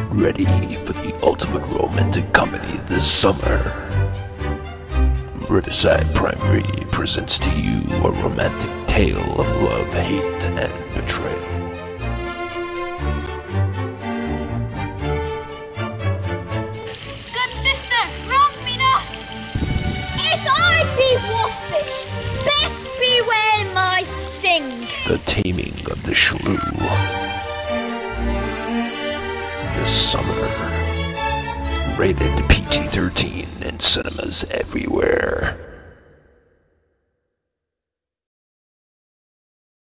ready for the ultimate romantic comedy this summer? Riverside Primary presents to you a romantic tale of love, hate, and betrayal. Good sister, wrong me not! If I be waspish, best beware my sting. The Taming of the Shrew. Summer. Rated PG 13 in cinemas everywhere.